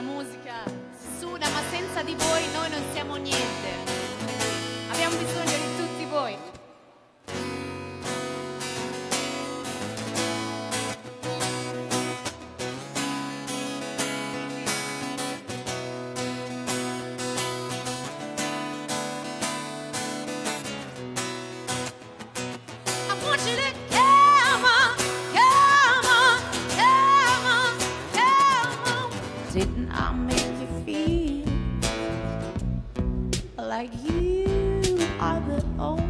la musica su suona, ma senza di voi noi non siamo niente. are the only